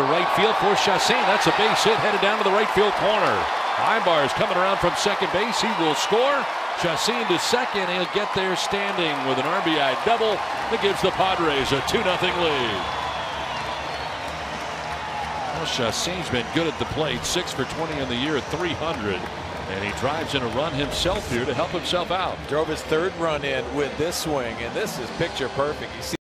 To right field for Chacin. That's a base hit headed down to the right field corner. Aybar is coming around from second base. He will score. Chacin to second. He'll get there standing with an RBI double that gives the Padres a 2 0 lead. Well, Chacin's been good at the plate, 6 for 20 in the year 300. And he drives in a run himself here to help himself out. Drove his third run in with this swing, and this is picture perfect. You see